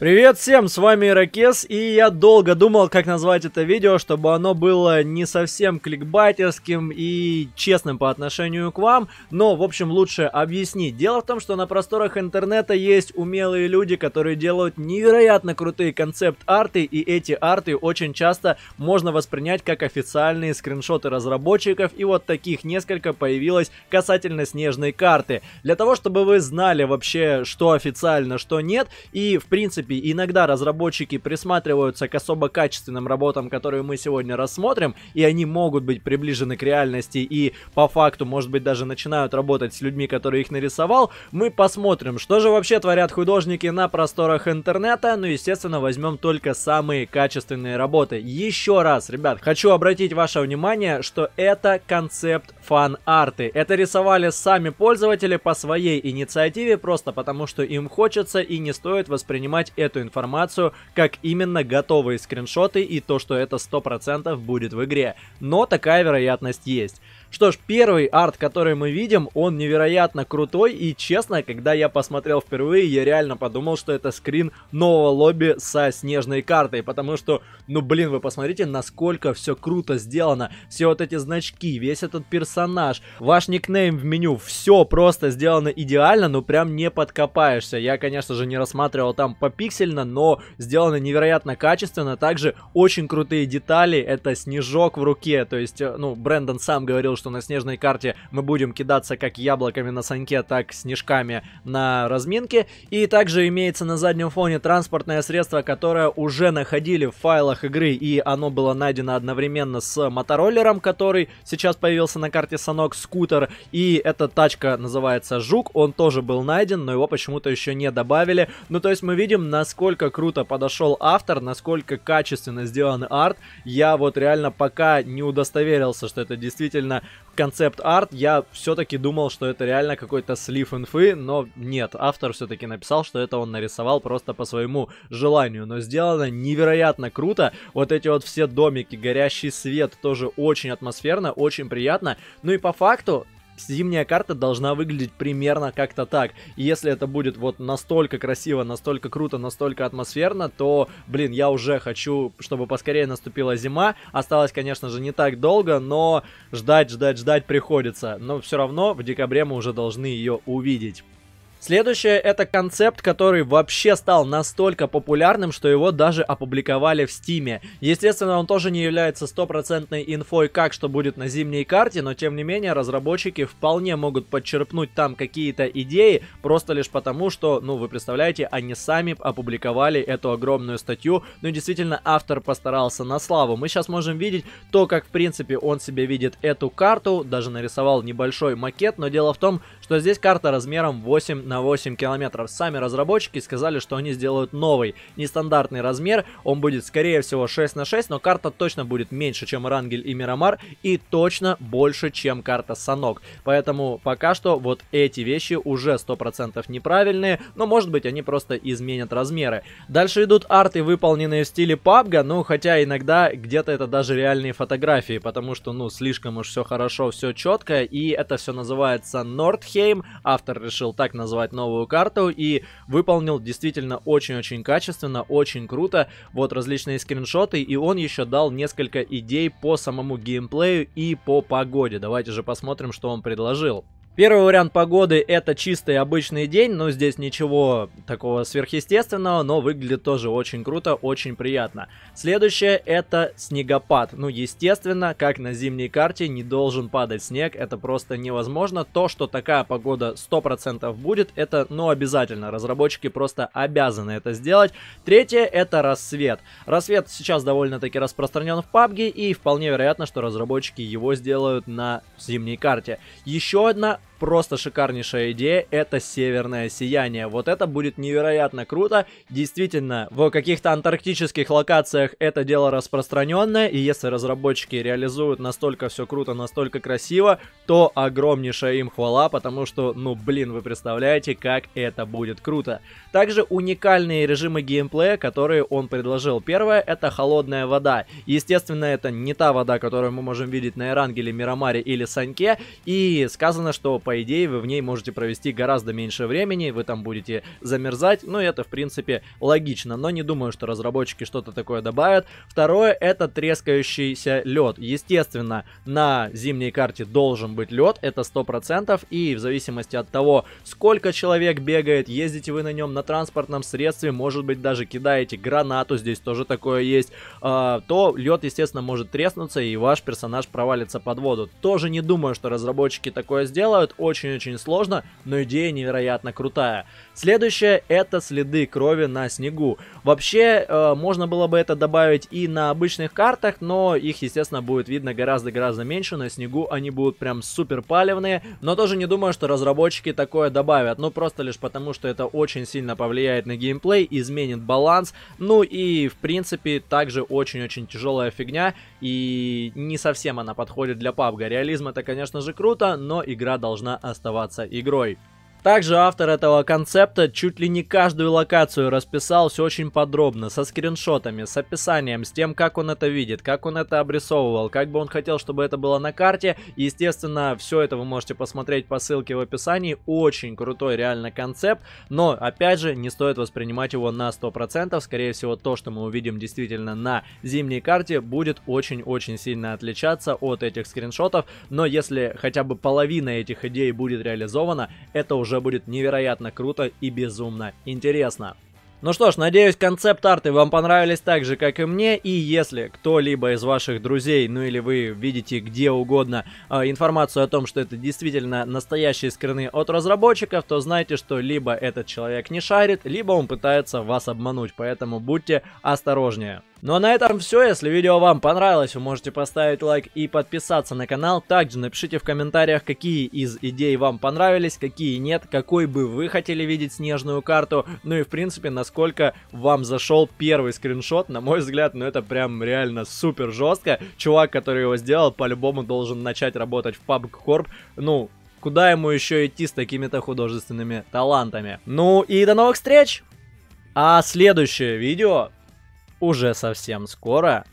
Привет всем, с вами Иракес, и я долго думал, как назвать это видео, чтобы оно было не совсем кликбайтерским и честным по отношению к вам, но, в общем, лучше объяснить. Дело в том, что на просторах интернета есть умелые люди, которые делают невероятно крутые концепт-арты, и эти арты очень часто можно воспринять как официальные скриншоты разработчиков, и вот таких несколько появилось касательно снежной карты. Для того, чтобы вы знали вообще, что официально, что нет, и, в принципе, принципе, иногда разработчики присматриваются к особо качественным работам, которые мы сегодня рассмотрим, и они могут быть приближены к реальности и по факту, может быть, даже начинают работать с людьми, которые их нарисовал, мы посмотрим, что же вообще творят художники на просторах интернета, ну, естественно, возьмем только самые качественные работы. Еще раз, ребят, хочу обратить ваше внимание, что это концепт фан-арты. Это рисовали сами пользователи по своей инициативе, просто потому что им хочется и не стоит воспринимать эту информацию как именно готовые скриншоты и то, что это 100% будет в игре. Но такая вероятность есть. Что ж, первый арт, который мы видим, он невероятно крутой, и честно, когда я посмотрел впервые, я реально подумал, что это скрин нового лобби со снежной картой, потому что, ну блин, вы посмотрите, насколько все круто сделано, все вот эти значки, весь этот персонаж, ваш никнейм в меню, все просто сделано идеально, ну прям не подкопаешься. Я, конечно же, не рассматривал там попиксельно, но сделано невероятно качественно, также очень крутые детали, это снежок в руке, то есть, э, ну, Брэндон сам говорил, что на снежной карте мы будем кидаться как яблоками на саньке, так снежками на разминке. И также имеется на заднем фоне транспортное средство, которое уже находили в файлах игры, и оно было найдено одновременно с мотороллером, который сейчас появился на карте Санок скутер. И эта тачка называется Жук, он тоже был найден, но его почему-то еще не добавили. Ну, то есть мы видим, насколько круто подошел автор, насколько качественно сделан арт. Я вот реально пока не удостоверился, что это действительно концепт-арт, я все-таки думал, что это реально какой-то слив инфы, но нет, автор все-таки написал, что это он нарисовал просто по своему желанию, но сделано невероятно круто, вот эти вот все домики, горящий свет, тоже очень атмосферно, очень приятно, ну и по факту, зимняя карта должна выглядеть примерно как-то так. И если это будет вот настолько красиво, настолько круто, настолько атмосферно, то, блин, я уже хочу, чтобы поскорее наступила зима. Осталось, конечно же, не так долго, но ждать, ждать, ждать приходится. Но все равно в декабре мы уже должны ее увидеть. Следующее это концепт, который вообще стал настолько популярным, что его даже опубликовали в стиме. Естественно, он тоже не является стопроцентной инфой, как что будет на зимней карте, но тем не менее разработчики вполне могут подчерпнуть там какие-то идеи, просто лишь потому, что, ну вы представляете, они сами опубликовали эту огромную статью, ну и действительно автор постарался на славу. Мы сейчас можем видеть то, как в принципе он себе видит эту карту, даже нарисовал небольшой макет, но дело в том, что здесь карта размером 8 на 8 километров. Сами разработчики сказали, что они сделают новый, нестандартный размер. Он будет, скорее всего, 6 на 6, но карта точно будет меньше, чем Рангель и Мирамар, и точно больше, чем карта Санок. Поэтому пока что вот эти вещи уже 100% неправильные, но может быть они просто изменят размеры. Дальше идут арты, выполненные в стиле PUBG, ну хотя иногда где-то это даже реальные фотографии, потому что ну слишком уж все хорошо, все четко, и это все называется Нордхейм. Автор решил так назвать создавать новую карту и выполнил действительно очень-очень качественно, очень круто. Вот различные скриншоты и он еще дал несколько идей по самому геймплею и по погоде. Давайте же посмотрим, что он предложил. Первый вариант погоды это чистый обычный день, но здесь ничего такого сверхъестественного, но выглядит тоже очень круто, очень приятно. Следующее это снегопад. Ну, естественно, как на зимней карте, не должен падать снег, это просто невозможно. То, что такая погода 100% будет, это, ну, обязательно. Разработчики просто обязаны это сделать. Третье это рассвет. Рассвет сейчас довольно-таки распространен в PUBG, и вполне вероятно, что разработчики его сделают на зимней карте. Еще одна просто шикарнейшая идея, это северное сияние. Вот это будет невероятно круто. Действительно, в каких-то антарктических локациях это дело распространенное, и если разработчики реализуют настолько все круто, настолько красиво, то огромнейшая им хвала, потому что, ну блин, вы представляете, как это будет круто. Также уникальные режимы геймплея, которые он предложил. Первое, это холодная вода. Естественно, это не та вода, которую мы можем видеть на Эрангеле, Мирамаре или Саньке, и сказано, что то, по идее, вы в ней можете провести гораздо меньше времени, вы там будете замерзать, ну, это, в принципе, логично, но не думаю, что разработчики что-то такое добавят. Второе, это трескающийся лед. Естественно, на зимней карте должен быть лед, это 100%, и в зависимости от того, сколько человек бегает, ездите вы на нем на транспортном средстве, может быть, даже кидаете гранату, здесь тоже такое есть, э, то лед, естественно, может треснуться, и ваш персонаж провалится под воду. Тоже не думаю, что разработчики такое сделают, очень-очень сложно, но идея невероятно крутая. Следующее это следы крови на снегу. Вообще, э, можно было бы это добавить и на обычных картах, но их, естественно, будет видно гораздо-гораздо меньше. На снегу они будут прям супер палевные, но тоже не думаю, что разработчики такое добавят. Ну, просто лишь потому, что это очень сильно повлияет на геймплей, изменит баланс. Ну и, в принципе, также очень-очень тяжелая фигня, и не совсем она подходит для PUBG. Реализм это, конечно же, круто, но игра должна оставаться игрой. Также автор этого концепта чуть ли не каждую локацию расписал все очень подробно, со скриншотами, с описанием, с тем, как он это видит, как он это обрисовывал, как бы он хотел, чтобы это было на карте. Естественно, все это вы можете посмотреть по ссылке в описании. Очень крутой реально концепт, но, опять же, не стоит воспринимать его на 100%. Скорее всего, то, что мы увидим действительно на зимней карте, будет очень-очень сильно отличаться от этих скриншотов. Но если хотя бы половина этих идей будет реализована, это уже уже будет невероятно круто и безумно интересно. Ну что ж, надеюсь, концепт-арты вам понравились так же, как и мне, и если кто-либо из ваших друзей, ну или вы видите где угодно э, информацию о том, что это действительно настоящие скрины от разработчиков, то знайте, что либо этот человек не шарит, либо он пытается вас обмануть, поэтому будьте осторожнее. Ну а на этом все. Если видео вам понравилось, вы можете поставить лайк и подписаться на канал. Также напишите в комментариях, какие из идей вам понравились, какие нет, какой бы вы хотели видеть снежную карту. Ну и в принципе, насколько вам зашел первый скриншот. На мой взгляд, ну это прям реально супер жестко. Чувак, который его сделал, по-любому должен начать работать в PUBG Corp. Ну, куда ему еще идти с такими-то художественными талантами. Ну и до новых встреч! А следующее видео уже совсем скоро